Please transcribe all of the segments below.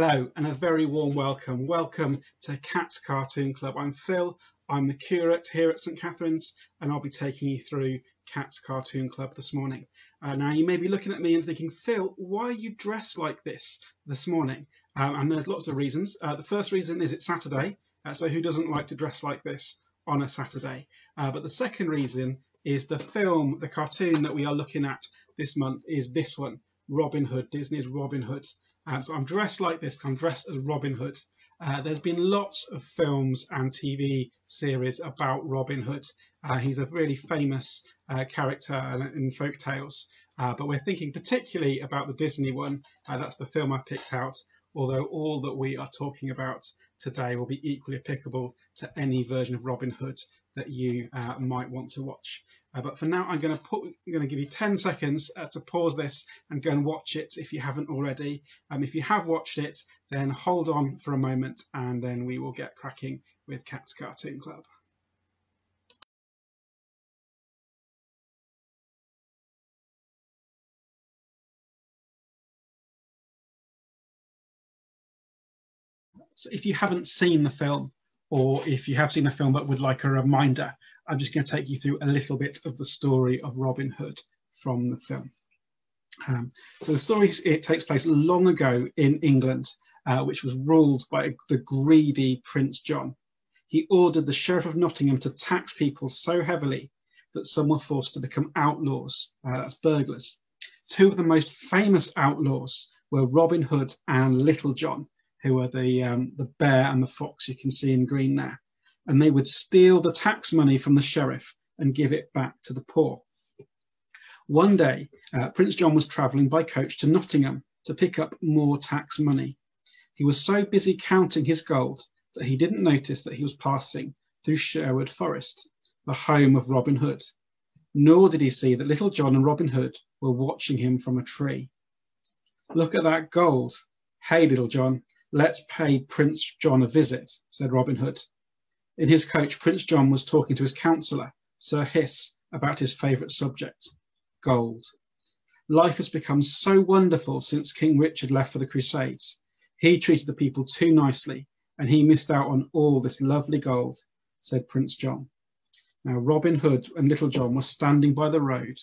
Hello and a very warm welcome. Welcome to Cat's Cartoon Club. I'm Phil. I'm the curate here at St Catherine's and I'll be taking you through Cat's Cartoon Club this morning. Uh, now you may be looking at me and thinking, Phil, why are you dressed like this this morning? Um, and there's lots of reasons. Uh, the first reason is it's Saturday, uh, so who doesn't like to dress like this on a Saturday? Uh, but the second reason is the film, the cartoon that we are looking at this month is this one, Robin Hood, Disney's Robin Hood. Um, so I'm dressed like this. I'm dressed as Robin Hood. Uh, there's been lots of films and TV series about Robin Hood. Uh, he's a really famous uh, character in folk tales, uh, but we're thinking particularly about the Disney one. Uh, that's the film I picked out, although all that we are talking about today will be equally applicable to any version of Robin Hood that you uh, might want to watch. Uh, but for now, I'm going to put, I'm going to give you 10 seconds uh, to pause this and go and watch it if you haven't already. Um, if you have watched it, then hold on for a moment and then we will get cracking with Cat's Cartoon Club. So if you haven't seen the film, or if you have seen a film but would like a reminder, I'm just going to take you through a little bit of the story of Robin Hood from the film. Um, so the story it takes place long ago in England, uh, which was ruled by the greedy Prince John. He ordered the Sheriff of Nottingham to tax people so heavily that some were forced to become outlaws, uh, that's burglars. Two of the most famous outlaws were Robin Hood and Little John, who are the um, the bear and the fox you can see in green there, and they would steal the tax money from the sheriff and give it back to the poor. One day, uh, Prince John was travelling by coach to Nottingham to pick up more tax money. He was so busy counting his gold that he didn't notice that he was passing through Sherwood Forest, the home of Robin Hood. Nor did he see that Little John and Robin Hood were watching him from a tree. Look at that gold. Hey, Little John, Let's pay Prince John a visit, said Robin Hood. In his coach, Prince John was talking to his counsellor, Sir Hiss, about his favourite subject, gold. Life has become so wonderful since King Richard left for the Crusades. He treated the people too nicely, and he missed out on all this lovely gold, said Prince John. Now, Robin Hood and Little John were standing by the road,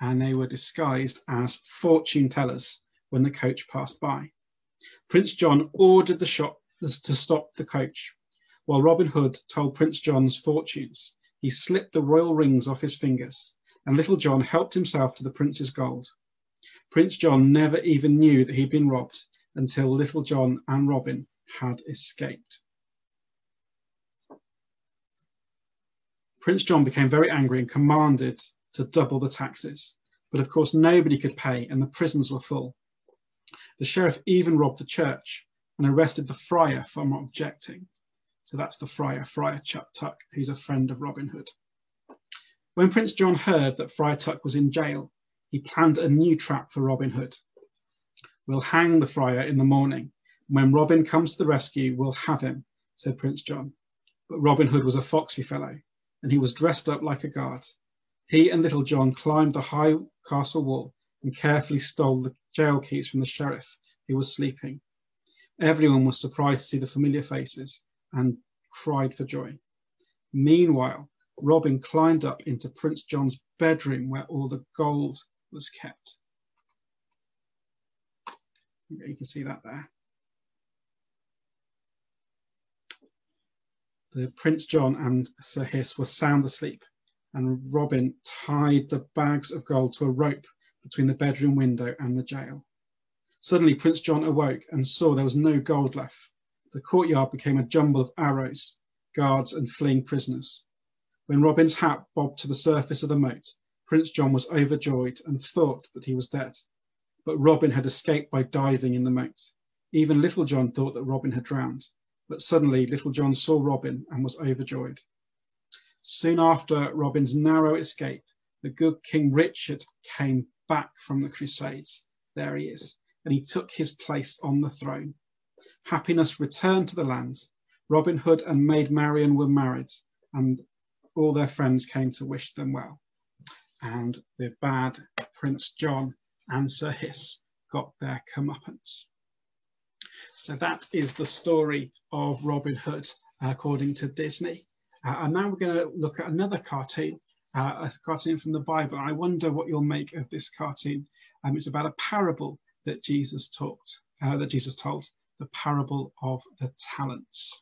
and they were disguised as fortune tellers when the coach passed by. Prince John ordered the shop to stop the coach. While Robin Hood told Prince John's fortunes, he slipped the royal rings off his fingers, and Little John helped himself to the prince's gold. Prince John never even knew that he'd been robbed until Little John and Robin had escaped. Prince John became very angry and commanded to double the taxes. But of course, nobody could pay, and the prisons were full. The sheriff even robbed the church and arrested the friar for objecting. So that's the friar, Friar Chuck Tuck, who's a friend of Robin Hood. When Prince John heard that Friar Tuck was in jail, he planned a new trap for Robin Hood. We'll hang the friar in the morning. When Robin comes to the rescue, we'll have him, said Prince John. But Robin Hood was a foxy fellow, and he was dressed up like a guard. He and Little John climbed the high castle wall and carefully stole the jail keys from the sheriff, who was sleeping. Everyone was surprised to see the familiar faces and cried for joy. Meanwhile, Robin climbed up into Prince John's bedroom where all the gold was kept. You can see that there. The Prince John and Sir Hiss were sound asleep, and Robin tied the bags of gold to a rope between the bedroom window and the jail. Suddenly, Prince John awoke and saw there was no gold left. The courtyard became a jumble of arrows, guards, and fleeing prisoners. When Robin's hat bobbed to the surface of the moat, Prince John was overjoyed and thought that he was dead. But Robin had escaped by diving in the moat. Even Little John thought that Robin had drowned. But suddenly, Little John saw Robin and was overjoyed. Soon after Robin's narrow escape, the good King Richard came back from the Crusades. There he is. And he took his place on the throne. Happiness returned to the land. Robin Hood and Maid Marian were married, and all their friends came to wish them well. And the bad Prince John and Sir Hiss got their comeuppance. So that is the story of Robin Hood, according to Disney. Uh, and now we're going to look at another cartoon, uh, a cartoon from the Bible. I wonder what you'll make of this cartoon. Um, it's about a parable that Jesus talked, uh, that Jesus told, the parable of the talents.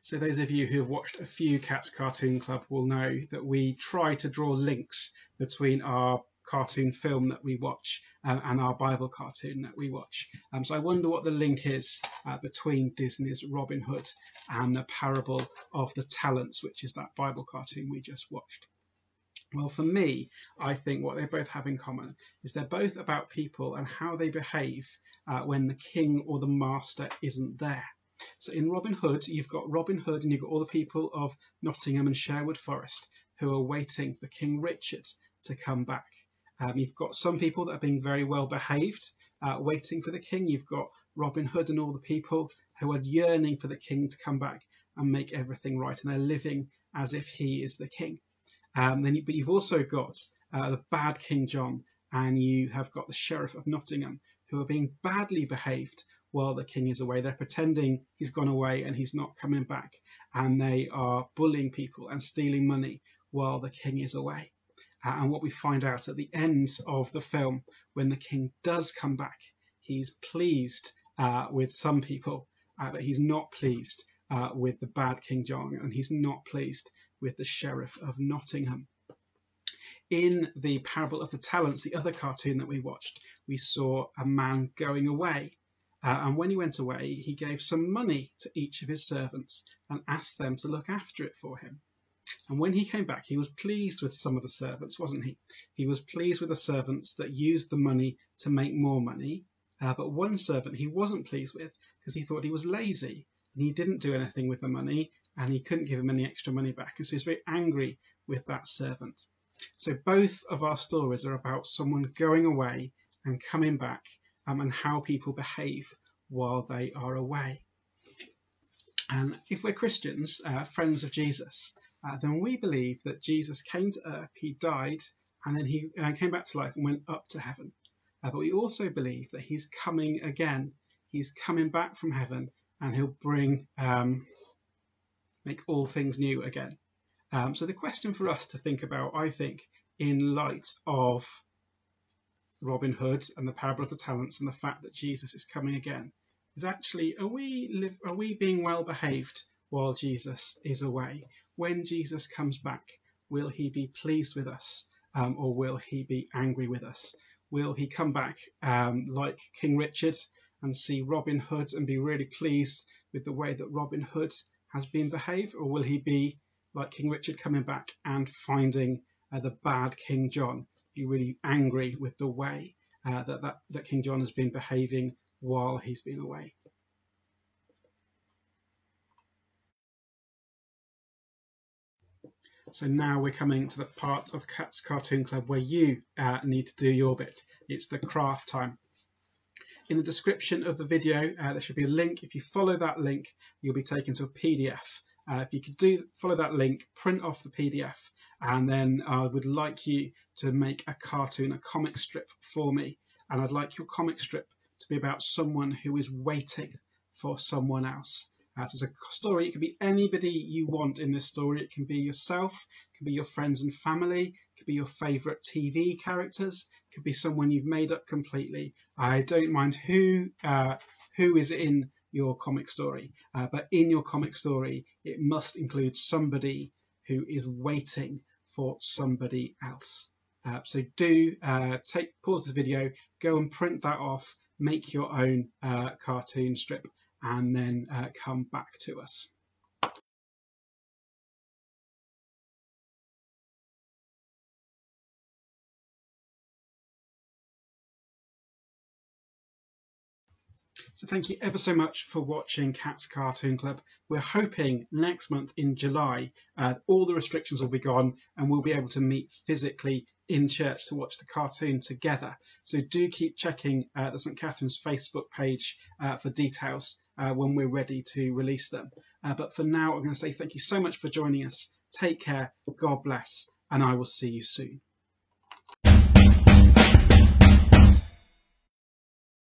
So those of you who have watched a few Cats Cartoon Club will know that we try to draw links between our cartoon film that we watch uh, and our Bible cartoon that we watch. Um, so I wonder what the link is uh, between Disney's Robin Hood and the parable of the talents, which is that Bible cartoon we just watched. Well, for me, I think what they both have in common is they're both about people and how they behave uh, when the king or the master isn't there. So in Robin Hood, you've got Robin Hood and you've got all the people of Nottingham and Sherwood Forest who are waiting for King Richard to come back. Um, you've got some people that are being very well behaved, uh, waiting for the king. You've got Robin Hood and all the people who are yearning for the king to come back and make everything right, and they're living as if he is the king. Um, then, you, but you've also got uh, the bad King John, and you have got the Sheriff of Nottingham, who are being badly behaved while the king is away. They're pretending he's gone away and he's not coming back, and they are bullying people and stealing money while the king is away. Uh, and what we find out at the end of the film, when the king does come back, he's pleased uh, with some people, uh, but he's not pleased uh, with the bad King John, and he's not pleased with the Sheriff of Nottingham. In the Parable of the Talents, the other cartoon that we watched, we saw a man going away uh, and when he went away, he gave some money to each of his servants and asked them to look after it for him. And when he came back, he was pleased with some of the servants, wasn't he? He was pleased with the servants that used the money to make more money. Uh, but one servant he wasn't pleased with because he thought he was lazy and he didn't do anything with the money and he couldn't give him any extra money back. And so he's very angry with that servant. So both of our stories are about someone going away and coming back um, and how people behave while they are away. And if we're Christians, uh, friends of Jesus, uh, then we believe that Jesus came to earth, he died, and then he uh, came back to life and went up to heaven. Uh, but we also believe that he's coming again. He's coming back from heaven and he'll bring, um, make all things new again. Um, so the question for us to think about, I think, in light of Robin Hood and the parable of the talents and the fact that Jesus is coming again is actually are we live are we being well behaved while Jesus is away? When Jesus comes back, will he be pleased with us um, or will he be angry with us? Will he come back um, like King Richard and see Robin Hood and be really pleased with the way that Robin Hood has been behaved, or will he be like King Richard coming back and finding uh, the bad King John be really angry with the way uh, that, that, that King John has been behaving while he's been away. So now we're coming to the part of Cats Cartoon Club where you uh, need to do your bit. It's the craft time. In the description of the video, uh, there should be a link. If you follow that link, you'll be taken to a PDF uh, if you could do follow that link, print off the PDF, and then I would like you to make a cartoon, a comic strip for me. And I'd like your comic strip to be about someone who is waiting for someone else. Uh, so it's a story. It can be anybody you want in this story. It can be yourself, it can be your friends and family, it could be your favourite TV characters, it could be someone you've made up completely. I don't mind who uh, who is in your comic story. Uh, but in your comic story, it must include somebody who is waiting for somebody else. Uh, so do uh, take pause this video, go and print that off, make your own uh, cartoon strip, and then uh, come back to us. So thank you ever so much for watching Cats Cartoon Club. We're hoping next month in July uh, all the restrictions will be gone and we'll be able to meet physically in church to watch the cartoon together. So do keep checking uh, the St Catherine's Facebook page uh, for details uh, when we're ready to release them. Uh, but for now, I'm going to say thank you so much for joining us. Take care, God bless, and I will see you soon.